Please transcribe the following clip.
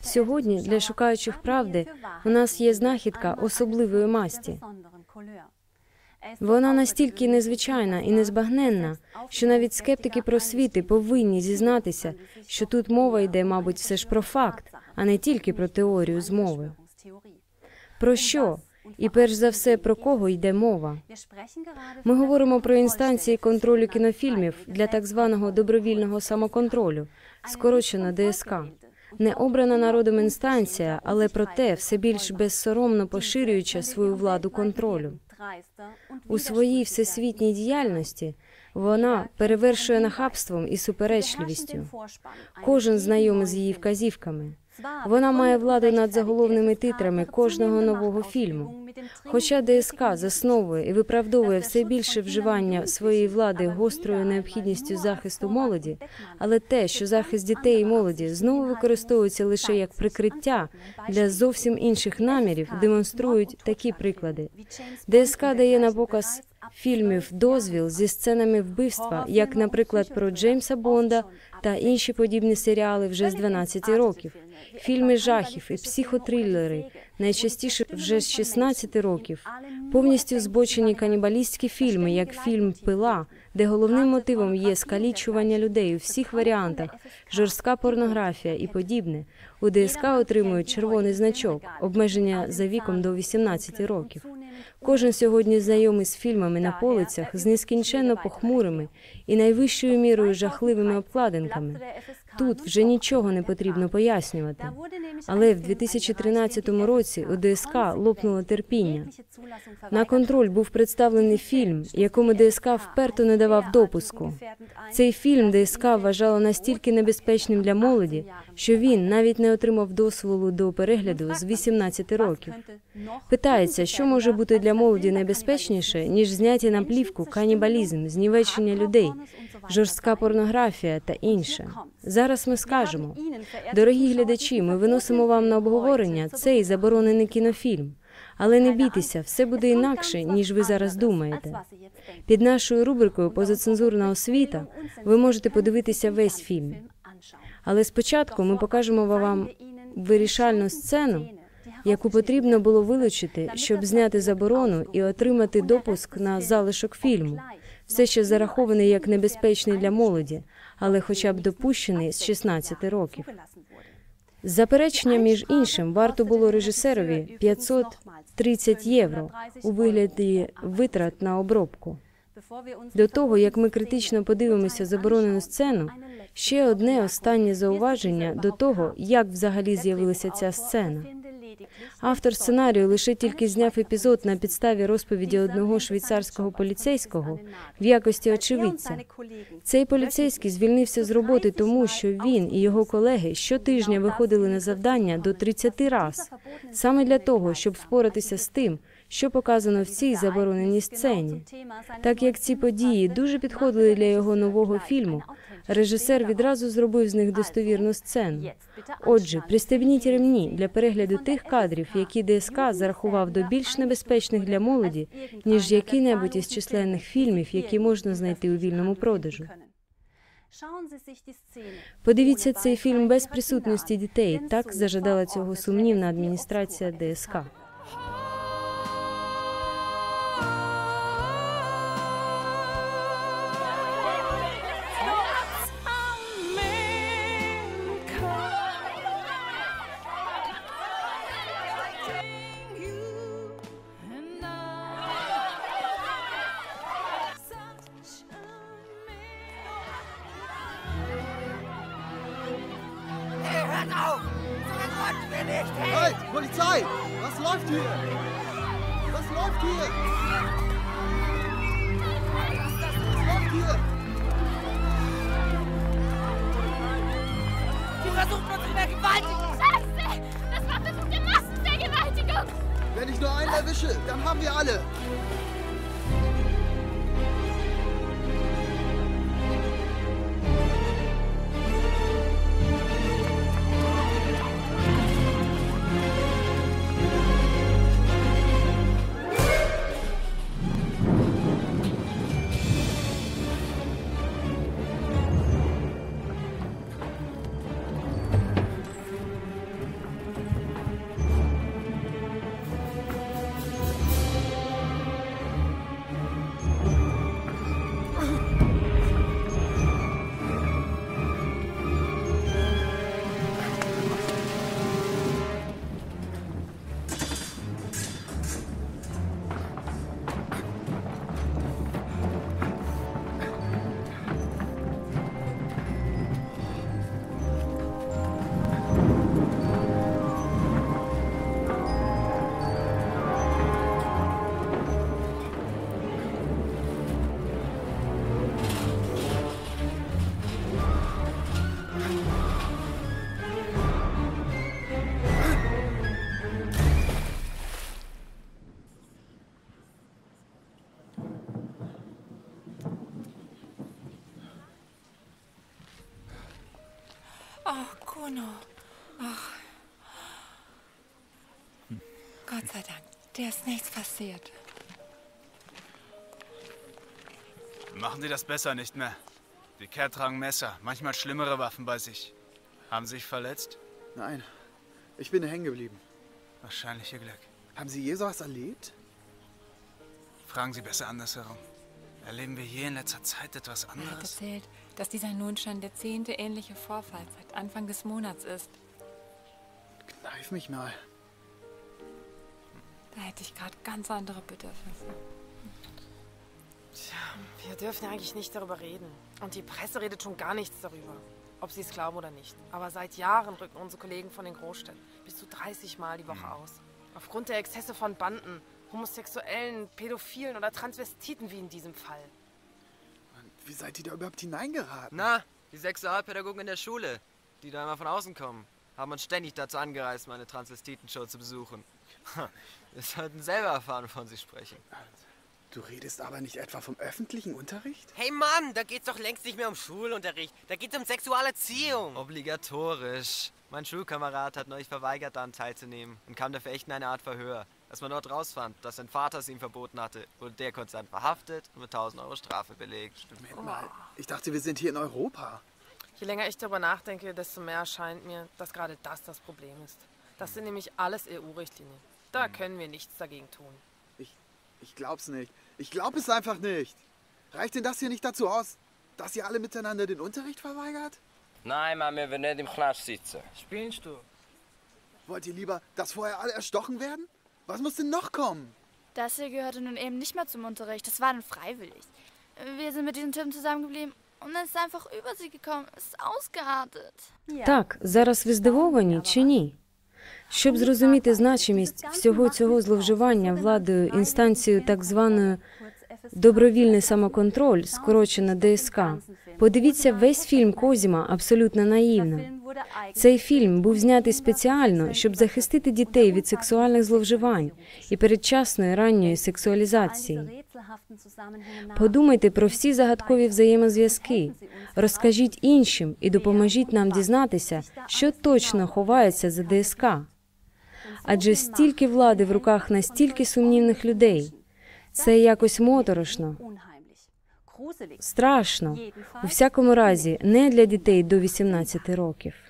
Сьогодні для шукаючих правди у нас є знахідка особливої масті. Вона настільки незвичайна і незбагненна, що навіть скептики просвіти повинні зізнатися, що тут мова йде, мабуть, все ж про факт, а не тільки про теорію змови. Про що? І перш за все про кого йде мова? Ми говоримо про інстанції контролю кінофільмів для так званого добровільного самоконтролю, скорочено ДСК. Не обрана народом інстанція, але проте все більш безсоромно поширюючи свою владу контролю. У своїй всесвітній діяльності вона перевершує нахабством і суперечливістю. Кожен знайомий з її вказівками. Вона має владу над заголовними титрами кожного нового фільму. Хоча ДСК засновує і виправдовує все більше вживання своєї влади гострою необхідністю захисту молоді, але те, що захист дітей і молоді знову використовується лише як прикриття для зовсім інших намірів, демонструють такі приклади. ДСК дає на показ фільмів дозвіл зі сценами вбивства, як, наприклад, про Джеймса Бонда та інші подібні серіали вже з 12 років. Фільми жахів і психотрилери, найчастіше вже з 16 років, повністю збочені канібалістські фільми, як фільм Пила, де головним мотивом є скалічування людей у всіх варіантах, жорстка порнографія і подібне. У ДСК отримують червоний значок, обмеження за віком до 18 років. Кожен сьогодні знайомий з фільмами на полицях з нескінченно похмурими і найвищою мірою жахливими обкладинками. Тут вже нічого не потрібно пояснювати. Але в 2013 році у ДСК лопнуло терпіння. На контроль був представлений фільм, якому ДСК вперто не давав допуску. Цей фільм ДСК вважало настільки небезпечним для молоді, що він навіть не отримав дозволу до перегляду з 18 років. Питається, що може бути для молоді небезпечніше ніж зняті на плівку канібалізм, знівечення людей, жорстка порнографія та інше. Зараз ми скажемо, дорогі глядачі. Ми виносимо вам на обговорення цей заборонений кінофільм. Але не бійтеся, все буде інакше, ніж ви зараз думаєте. Під нашою рубрикою Позацензурна освіта ви можете подивитися весь фільм. Але спочатку ми покажемо вам вирішальну сцену, яку потрібно було вилучити, щоб зняти заборону і отримати допуск на залишок фільму. Все ще зарахований як небезпечний для молоді, але хоча б допущений з 16 років. Заперечення між іншим варто було режисерові 530 євро у вигляді витрат на обробку. До того як ми критично подивимося заборонену сцену, ще одне останнє зауваження до того, як взагалі з'явилася ця сцена. Автор сценарію лише тільки зняв епізод на підставі розповіді одного швейцарського поліцейського в якості очевидця. Цей поліцейський звільнився з роботи, тому що він і його колеги щотижня виходили на завдання до 30 раз, саме для того, щоб впоратися з тим, що показано в цій забороненій сцені. Так як ці події дуже підходили для його нового фільму, режисер відразу зробив з них достовірну сцену. Отже, пристебніть ремні для перегляду тих кадрів, які ДСК зарахував до більш небезпечних для молоді, ніж який-небудь із численних фільмів, які можна знайти у вільному продажу. Подивіться цей фільм без присутності дітей. Так зажадала цього сумнівна адміністрація ДСК. Wir nicht hin! Halt! Polizei! Was läuft hier? Was läuft hier? Was läuft hier? Die versuchen uns zu vergewaltigen! Scheiße! Das war versuchte Massenvergewaltigung! Wenn ich nur einen erwische, dann haben wir alle. Bruno. Ach. Gott sei Dank, dir ist nichts passiert. Machen Sie das besser nicht mehr. Die Kerl tragen Messer, manchmal schlimmere Waffen bei sich. Haben Sie sich verletzt? Nein, ich bin hängen geblieben. Wahrscheinlich Ihr Glück. Haben Sie je sowas erlebt? Fragen Sie besser andersherum. Erleben wir hier in letzter Zeit etwas Er hat anderes? erzählt, dass dieser nun schon der zehnte ähnliche Vorfall seit Anfang des Monats ist. Kneif mich mal. Da hätte ich gerade ganz andere Bedürfnisse. Wir dürfen ja eigentlich nicht darüber reden. Und die Presse redet schon gar nichts darüber. Ob sie es glauben oder nicht. Aber seit Jahren rücken unsere Kollegen von den Großstädten bis zu 30 Mal die Woche aus. Aufgrund der Exzesse von Banden, Homosexuellen, Pädophilen oder Transvestiten wie in diesem Fall. Wie seid ihr da überhaupt hineingeraten? Na, die Sexualpädagogen in der Schule, die da immer von außen kommen, haben uns ständig dazu angereist, meine Transvestitenshow zu besuchen. Wir sollten selber erfahren, wovon sie sprechen. Du redest aber nicht etwa vom öffentlichen Unterricht? Hey Mann, da geht's doch längst nicht mehr um Schulunterricht. Da geht's um Sexualerziehung. Obligatorisch. Mein Schulkamerad hat neulich verweigert, daran teilzunehmen und kam dafür echt in eine Art Verhör. Als man dort rausfand, dass sein Vater es ihm verboten hatte, wurde der kurzerhand verhaftet und mit 1000 Euro Strafe belegt. Moment mal, ich dachte, wir sind hier in Europa. Je länger ich darüber nachdenke, desto mehr erscheint mir, dass gerade das das Problem ist. Das sind nämlich alles EU-Richtlinien. Da können wir nichts dagegen tun. Ich, ich glaub's nicht. Ich glaub es einfach nicht. Reicht denn das hier nicht dazu aus, dass ihr alle miteinander den Unterricht verweigert? Nein, Mann, wir werden nicht im Knast sitzen. Spielst du? Wollt ihr lieber, dass vorher alle erstochen werden? Was muss denn noch kommen? Das hier gehörte nun eben nicht mehr zum Unterricht. Das war dann freiwillig. Wir sind mit diesen Typen zusammengeblieben und es ist einfach über sie gekommen. Es ist ausgeartet. Так, зараз ви здивовані чи ні? Щоб зрозуміти значимість всього цього зловживання владою інстанцією так званою добровільний самоконтроль, скорочена ДСК, подивіться весь фільм Козіма абсолютно наївно. Цей фільм був знятий спеціально, щоб захистити дітей від сексуальних зловживань і передчасної ранньої сексуалізації. Подумайте про всі загадкові взаємозв'язки, розкажіть іншим і допоможіть нам дізнатися, що точно ховається за ДСК. Адже стільки влади в руках настільки сумнівних людей. Це якось моторошно, страшно, у всякому разі, не для дітей до 18 років.